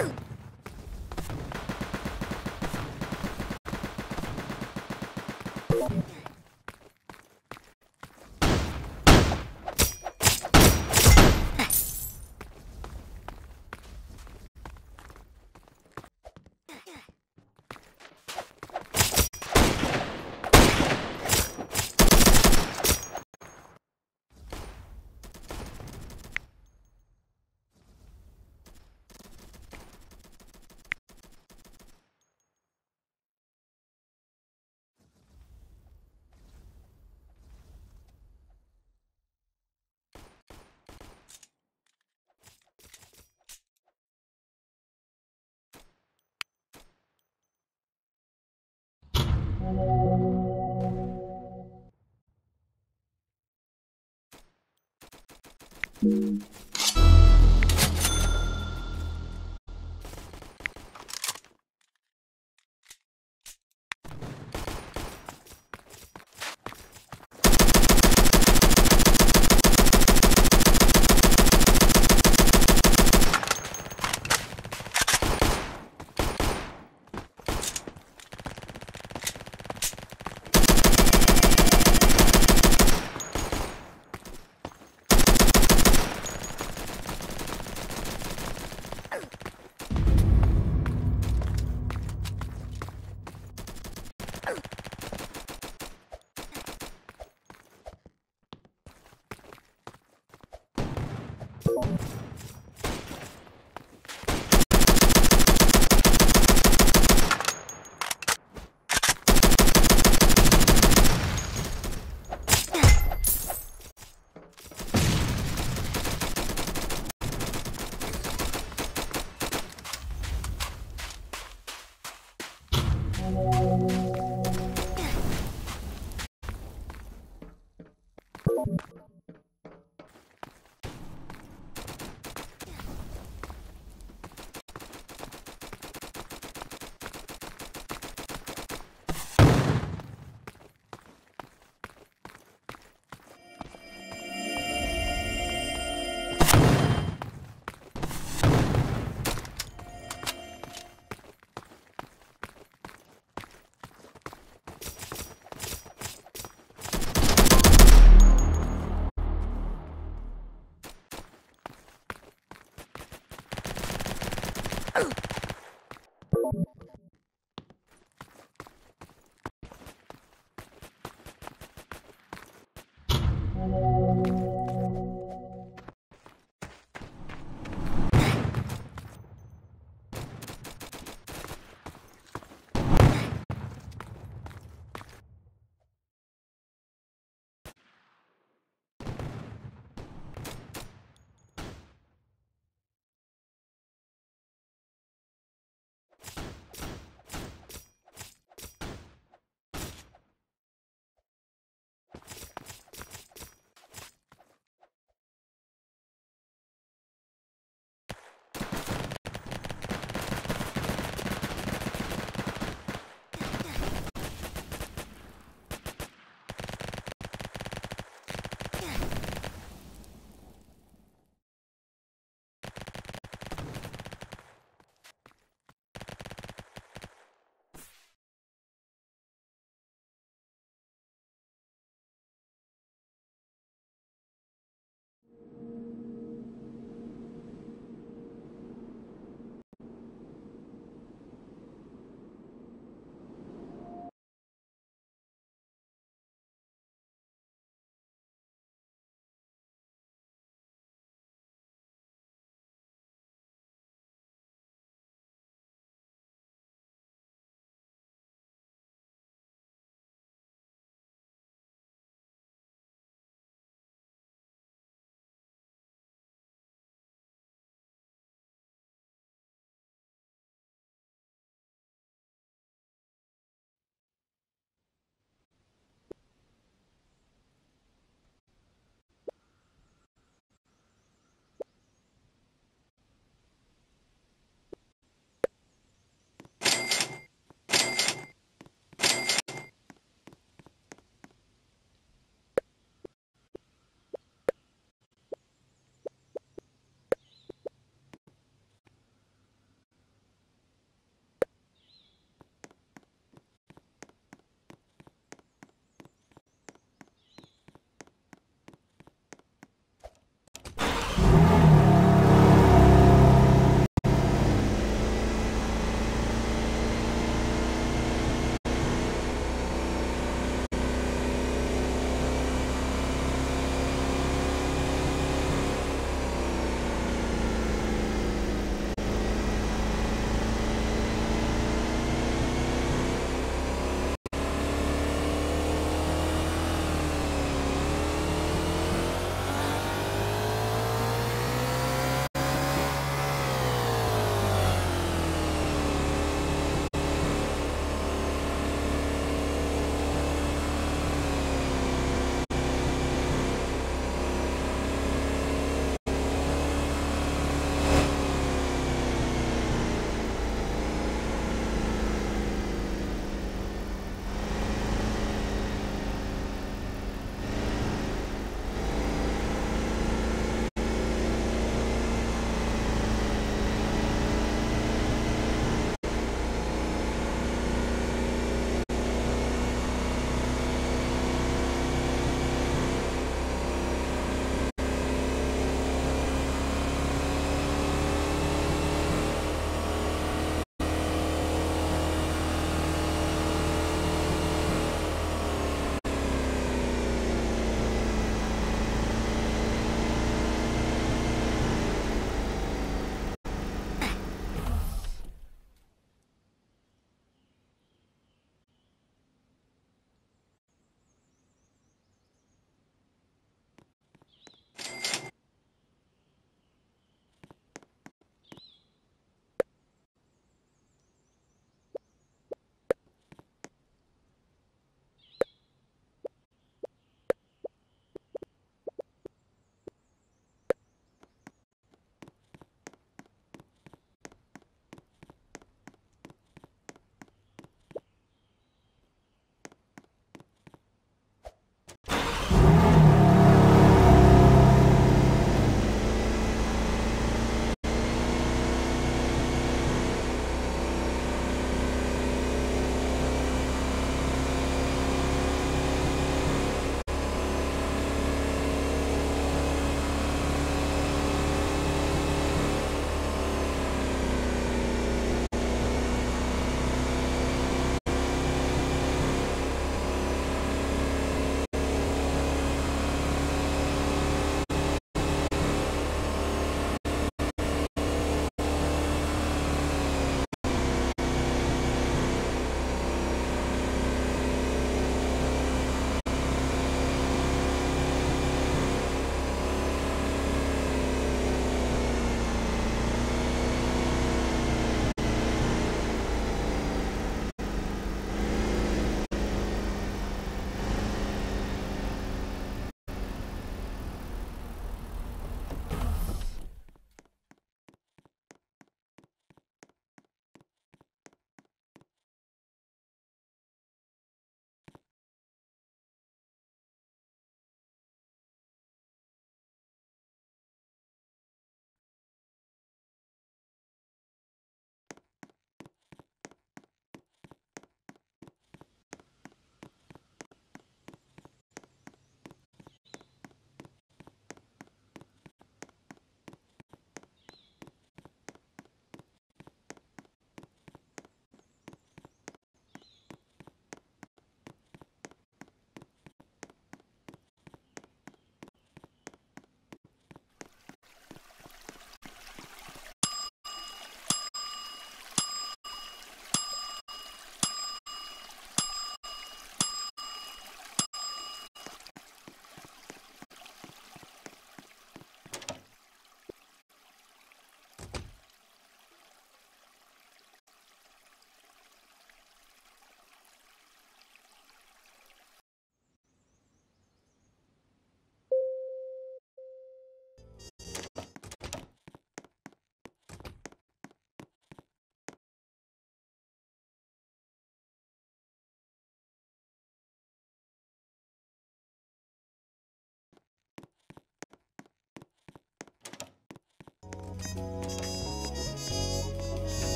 Ugh! Mm-hmm.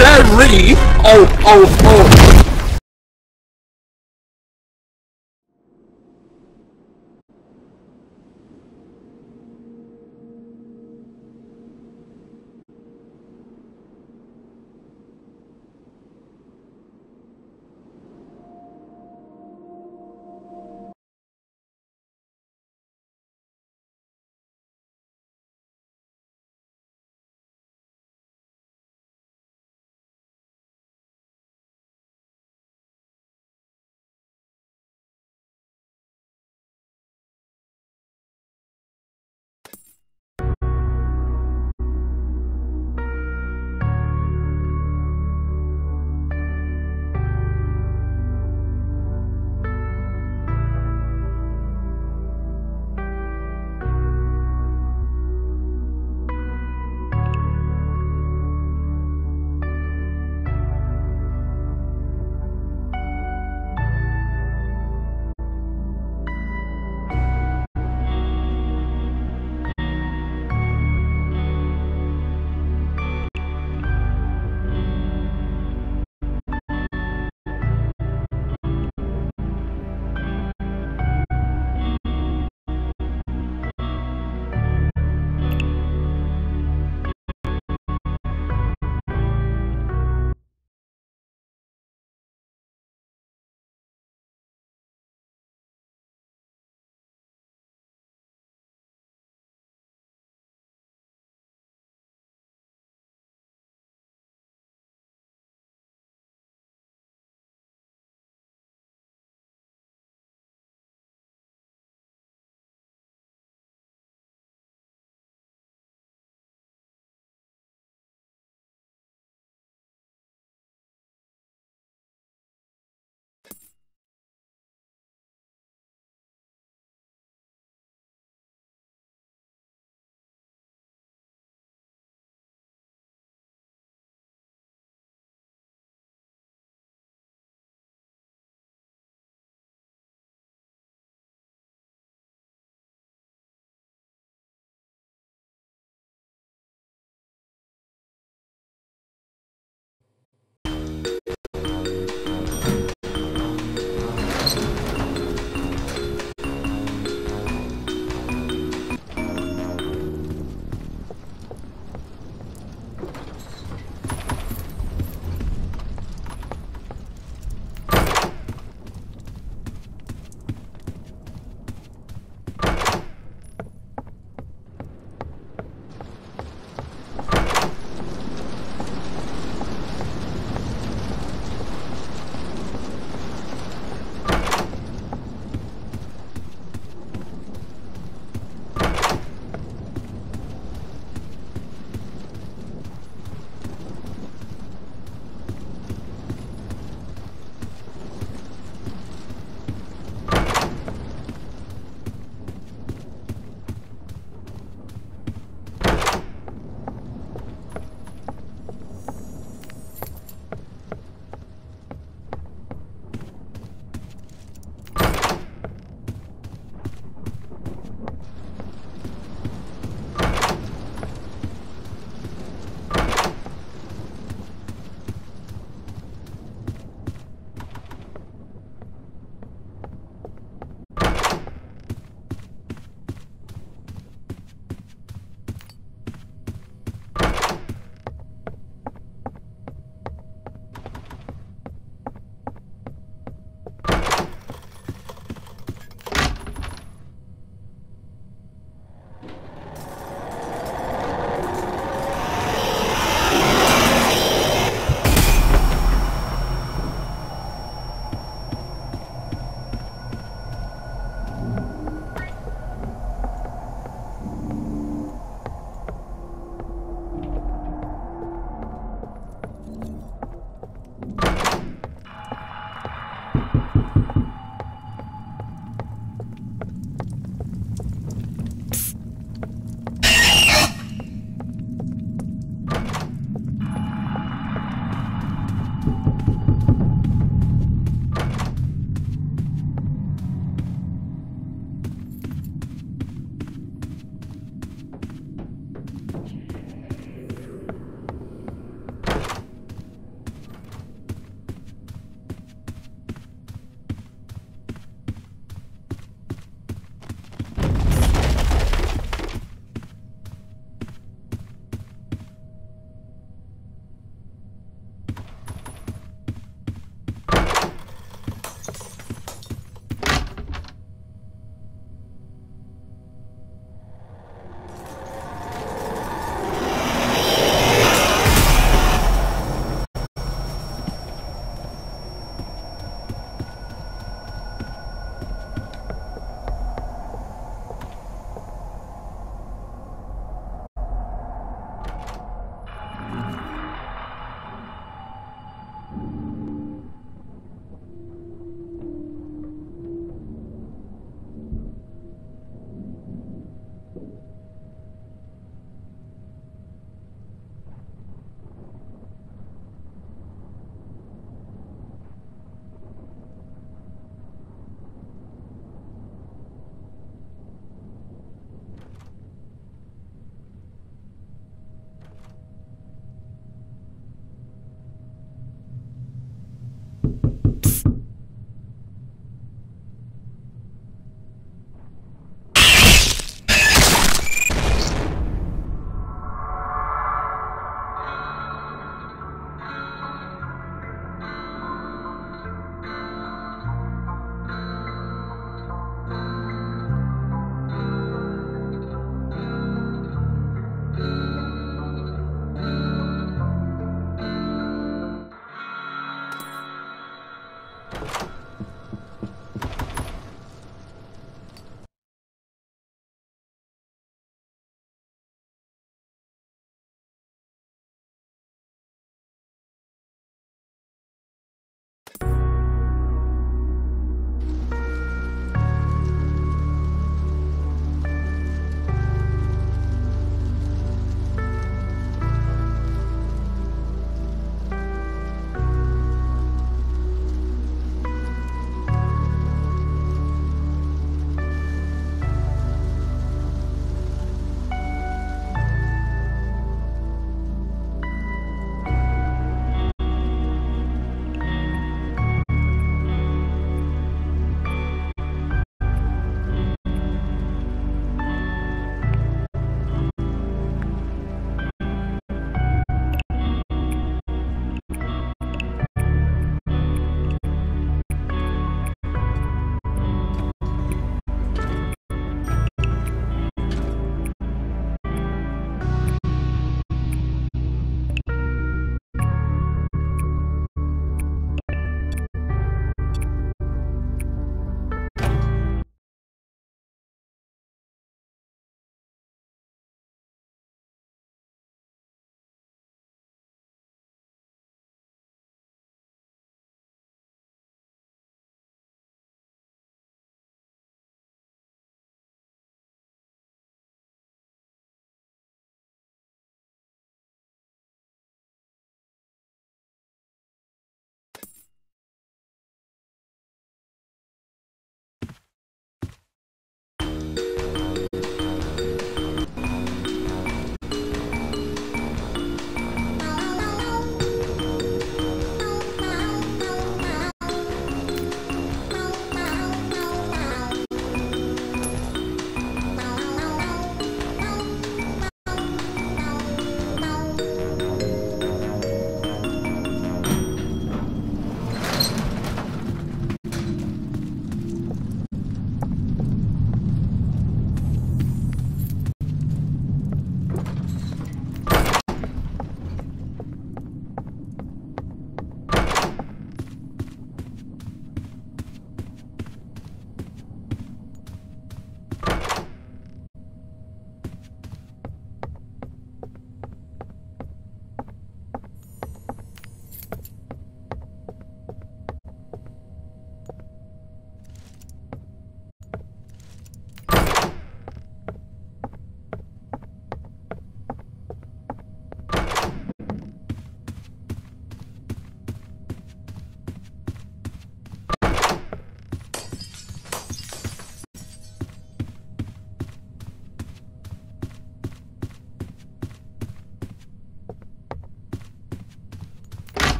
Oh! Oh, oh, oh.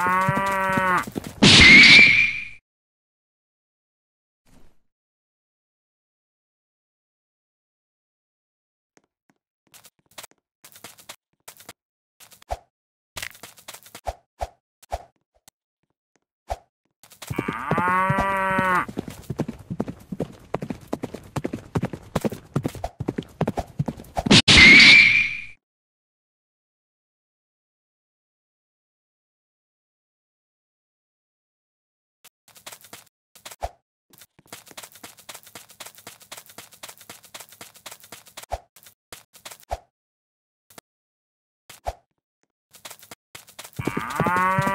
Ah. Ah.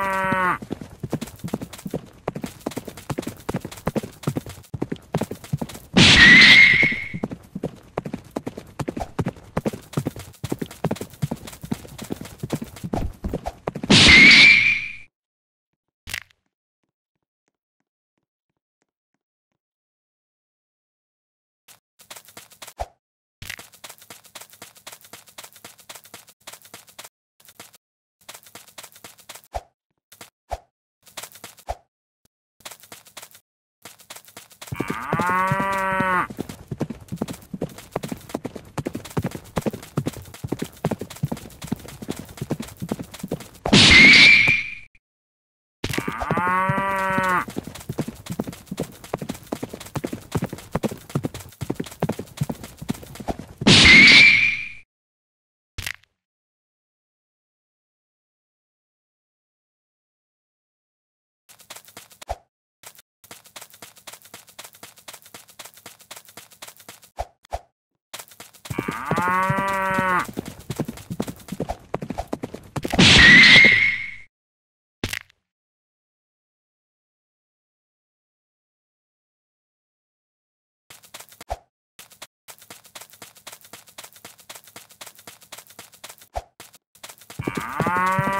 Música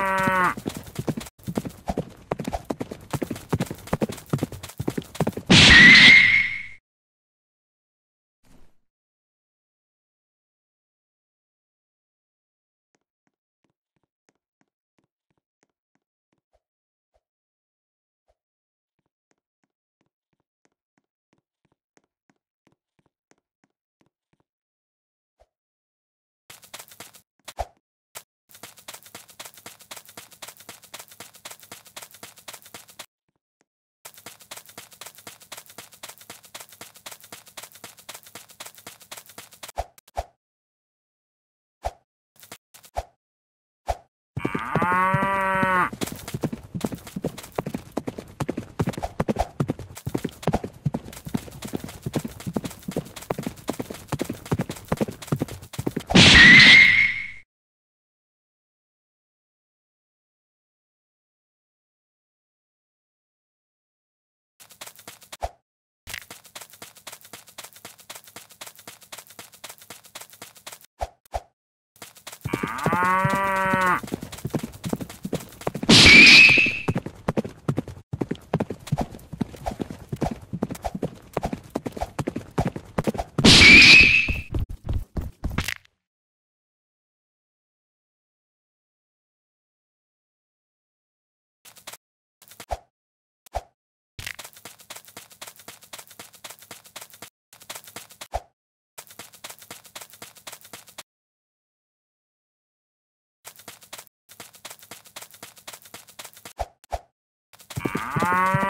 Ah.